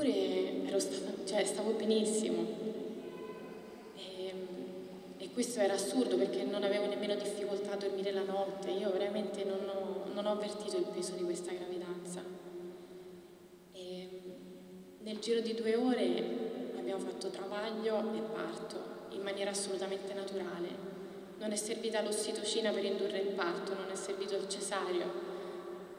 Eppure ero stata, cioè, stavo benissimo. E, e, questo era assurdo perché non avevo nemmeno difficoltà a dormire la notte. Io veramente non ho, non ho avvertito il peso di questa gravidanza. E, nel giro di due ore abbiamo fatto travaglio e parto in maniera assolutamente naturale. Non è servita l'ossitocina per indurre il parto, non è servito il cesario,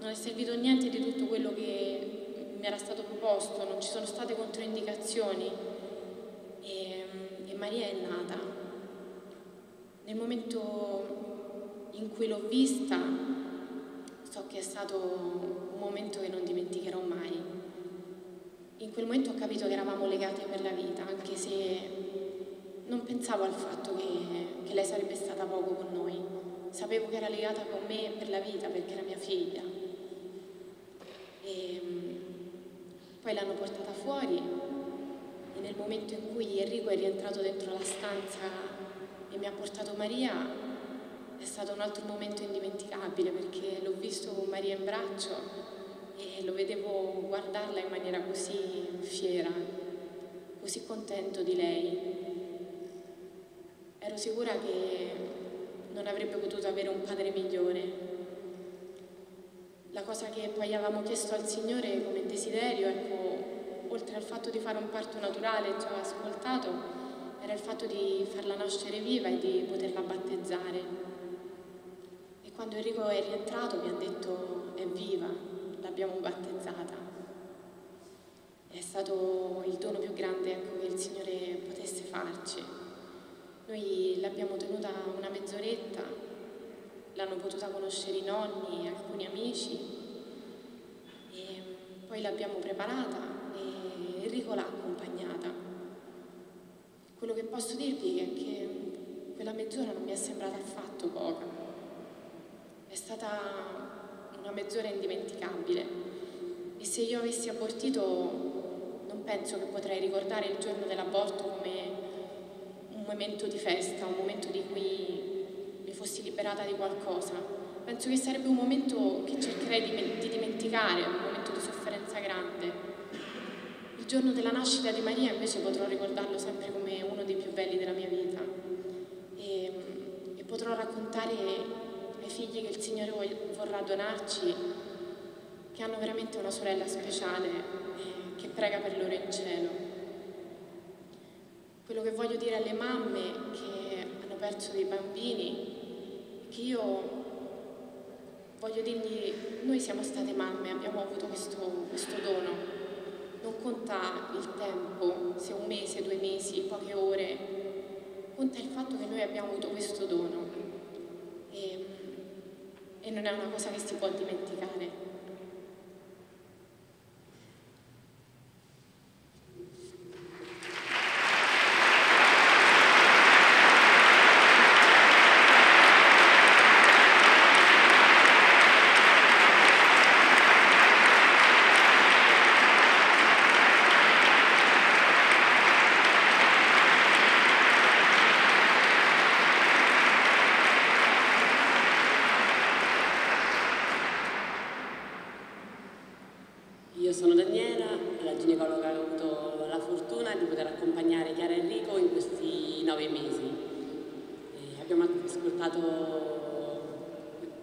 non è servito niente di tutto quello che mi era stato proposto, non ci sono state controindicazioni e, e Maria è nata. Nel momento in cui l'ho vista, so che è stato un momento che non dimenticherò mai. In quel momento ho capito che eravamo legate per la vita, anche se non pensavo al fatto che, che lei sarebbe stata poco con noi. Sapevo che era legata con me per la vita perché era mia figlia. E, poi l'hanno portata fuori e nel momento in cui Enrico è rientrato dentro la stanza e mi ha portato Maria è stato un altro momento indimenticabile perché l'ho visto con Maria in braccio e lo vedevo guardarla in maniera così fiera, così contento di lei. Ero sicura che non avrebbe potuto avere un padre migliore la cosa che poi avevamo chiesto al Signore come desiderio, ecco, oltre al fatto di fare un parto naturale, aveva ascoltato, era il fatto di farla nascere viva e di poterla battezzare. E quando Enrico è rientrato mi ha detto è viva, l'abbiamo battezzata. È stato il dono più grande ecco, che il Signore potesse farci. Noi l'abbiamo tenuta una mezz'oretta l'hanno potuta conoscere i nonni, alcuni amici. E poi l'abbiamo preparata e Enrico l'ha accompagnata. Quello che posso dirvi è che quella mezz'ora non mi è sembrata affatto poca, è stata una mezz'ora indimenticabile. E se io avessi abortito non penso che potrei ricordare il giorno dell'aborto come un momento di festa, un momento di cui fossi liberata di qualcosa. Penso che sarebbe un momento che cercherei di, di dimenticare, un momento di sofferenza grande. Il giorno della nascita di Maria invece potrò ricordarlo sempre come uno dei più belli della mia vita e, e potrò raccontare ai figli che il Signore vorrà donarci che hanno veramente una sorella speciale eh, che prega per loro in cielo. Quello che voglio dire alle mamme che hanno perso dei bambini io voglio dirgli, noi siamo state mamme, abbiamo avuto questo, questo dono, non conta il tempo, se un mese, due mesi, poche ore, conta il fatto che noi abbiamo avuto questo dono. E, e non è una cosa che si può dimenticare. abbiamo ascoltato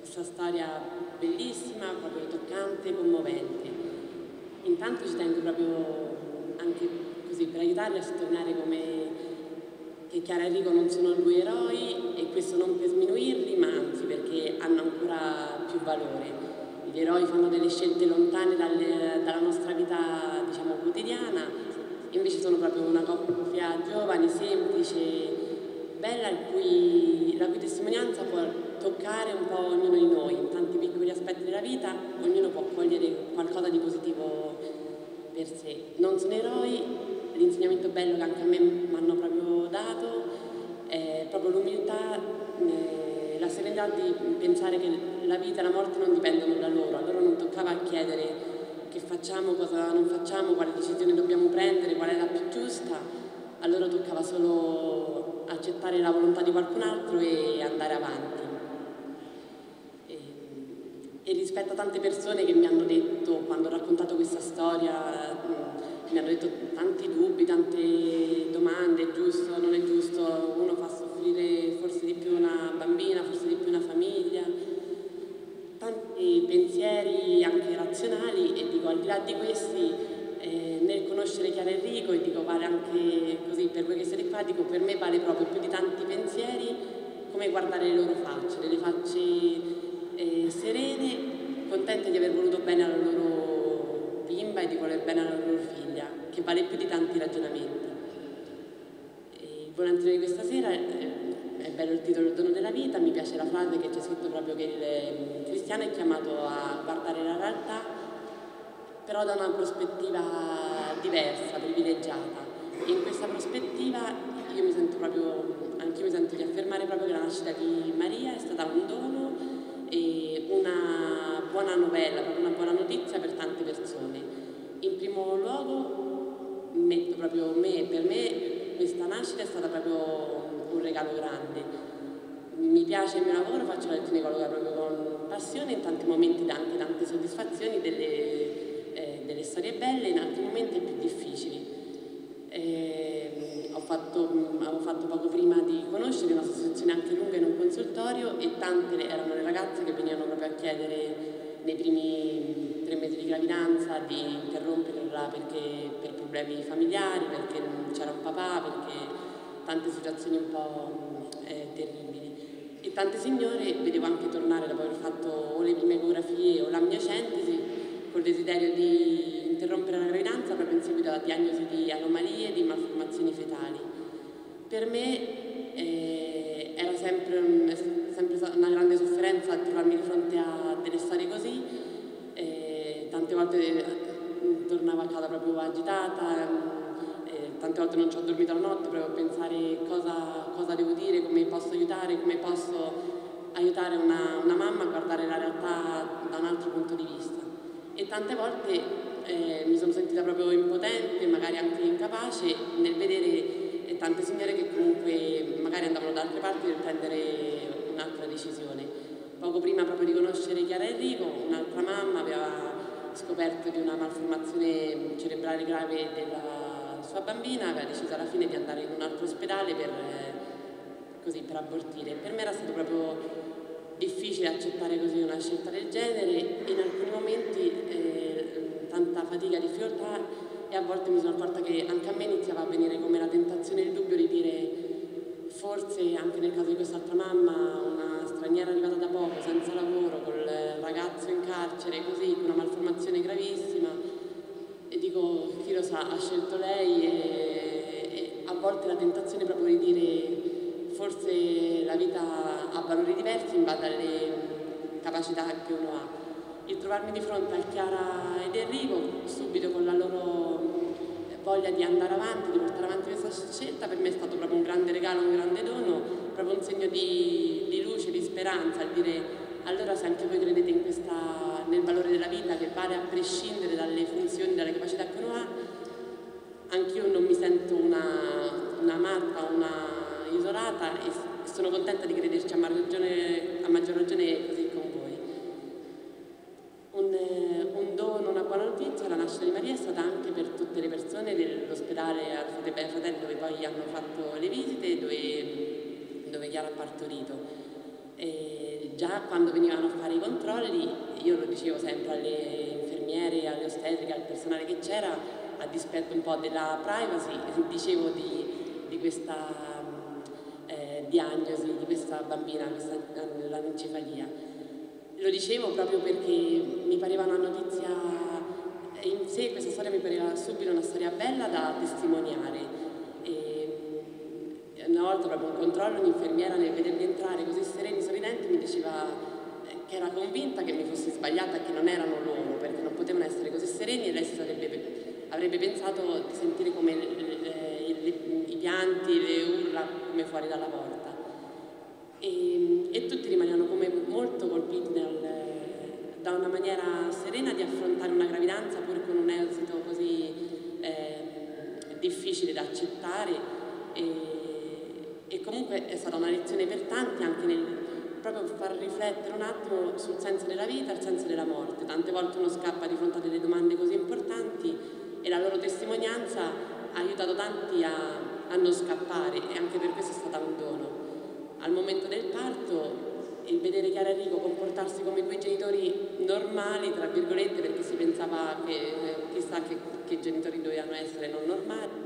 questa storia bellissima, proprio toccante, commovente. Intanto ci tengo proprio anche così per aiutarli a sottolineare come che Chiara e Enrico non sono due eroi e questo non per sminuirli, ma anzi perché hanno ancora più valore. Gli eroi fanno delle scelte lontane dalle, dalla nostra vita diciamo, quotidiana, invece sono proprio una coppia giovane, semplice, bella, cui, la cui testimonianza può toccare un po' ognuno di noi in tanti piccoli aspetti della vita, ognuno può cogliere qualcosa di positivo per sé. Non sono eroi, l'insegnamento bello che anche a me mi hanno proprio dato è proprio l'umiltà, eh, la serenità di pensare che la vita e la morte non dipendono da loro, a loro non toccava chiedere che facciamo, cosa non facciamo, quale decisione dobbiamo prendere, qual è la più giusta, a loro toccava solo ascoltare la volontà di qualcun altro e andare avanti. E, e rispetto a tante persone che mi hanno detto, quando ho raccontato questa storia, mm, mi hanno detto tanti dubbi, tante domande, è giusto, non è giusto, uno fa soffrire forse di più una bambina, forse di più una famiglia, tanti pensieri anche razionali e dico al di là di questi eh, nel conoscere Chiara Enrico e dico vale anche così per voi che siete qua, dico per me vale proprio più di tanti pensieri come guardare le loro facce, delle facce eh, serene, contente di aver voluto bene alla loro bimba e di voler bene alla loro figlia, che vale più di tanti ragionamenti. il volantino di questa sera eh, è bello il titolo Il dono della vita, mi piace la frase che c'è scritto proprio che il cristiano è chiamato a guardare la realtà, però da una prospettiva diversa, privilegiata. E in questa prospettiva io mi sento proprio anch'io mi sento di affermare proprio che la nascita di Maria è stata un dono e una buona novella, proprio una buona notizia per tante persone. In primo luogo metto proprio me, per me questa nascita è stata proprio un regalo grande. Mi piace il mio lavoro, faccio la ginecologa proprio con passione, in tanti momenti anche tante soddisfazioni, delle storie belle, in altri momenti più difficili. Eh, ho fatto, avevo fatto poco prima di conoscere una situazione anche lunga in un consultorio e tante erano le ragazze che venivano proprio a chiedere nei primi tre mesi di gravidanza di interromperla perché, per problemi familiari, perché non c'era un papà, perché tante situazioni un po' eh, terribili. E tante signore vedevo anche tornare dopo aver fatto o le prime ecografie o l'amniocentesi col desiderio di interrompere la gravidanza proprio in seguito alla diagnosi di anomalie, di malformazioni fetali. Per me eh, era sempre, un, sempre, una grande sofferenza trovarmi di fronte a delle storie così, eh, tante volte eh, tornavo a casa proprio agitata, eh, tante volte non ci ho dormito la notte proprio a pensare cosa, cosa, devo dire, come posso aiutare, come posso aiutare una, una mamma a guardare la realtà da un altro punto di vista. E tante volte eh, mi sono sentita proprio impotente, magari anche incapace nel vedere eh, tante signore che comunque magari andavano da altre parti per prendere un'altra decisione. Poco prima proprio di conoscere Chiara Enrico, un'altra mamma aveva scoperto di una malformazione cerebrale grave della sua bambina, aveva deciso alla fine di andare in un altro ospedale per, eh, così, per abortire. Per me era stato proprio difficile accettare così una scelta del genere e in alcuni momenti eh, tanta fatica, difficoltà e a volte mi sono accorta che anche a me iniziava a venire come la tentazione e il dubbio di dire forse anche nel caso di quest'altra mamma, una straniera arrivata da poco, senza lavoro, col ragazzo in carcere, così, con una malformazione gravissima e dico chi lo sa, ha scelto lei e, e a volte la tentazione proprio di dire forse la vita ha valori diversi in base alle capacità che uno ha il trovarmi di fronte a Chiara ed Enrico, subito con la loro voglia di andare avanti, di portare avanti questa scelta, per me è stato proprio un grande regalo, un grande dono, proprio un segno di, di luce, di speranza, a dire allora se anche voi credete questa, nel valore della vita che vale a prescindere dalle funzioni, dalle capacità che uno ha, anch'io non mi sento una, una matta, una isolata e sono contenta di crederci a maggior ragione, a maggior ragione così con voi un, eh, un, dono, una buona notizia, la nascita di Maria è stata anche per tutte le persone dell'ospedale Alfred Bene Fratelli dove poi hanno fatto le visite, dove, dove Chiara ha partorito. E già quando venivano a fare i controlli, io lo dicevo sempre alle infermiere, alle ostetriche, al personale che c'era, a dispetto un po' della privacy, dicevo di, di questa eh, diagnosi di questa bambina, questa, l'anencefalia lo dicevo proprio perché mi pareva una notizia in sé, questa storia mi pareva subito una storia bella da testimoniare. E una volta proprio un controllo, un'infermiera nel vedermi entrare così sereni, sorridenti, mi diceva eh, che era convinta che mi fossi sbagliata che non erano loro, perché non potevano essere così sereni e lei sarebbe, avrebbe pensato di sentire come le, le, le, i pianti, le urla come fuori dalla porta. E, e tutti rimanevano come molto colpiti nel, da una maniera serena di affrontare una gravidanza pur con un esito così eh, difficile da accettare e, e, comunque è stata una lezione per tanti anche nel proprio far riflettere un attimo sul senso della vita e il senso della morte. Tante volte uno scappa di fronte a delle domande così importanti e la loro testimonianza ha aiutato tanti a, a non scappare e anche per questo è stata un dono. Al momento del parto il vedere Chiara Enrico comportarsi come quei genitori normali, tra virgolette, perché si pensava che chissà che, che genitori dovevano essere non normali,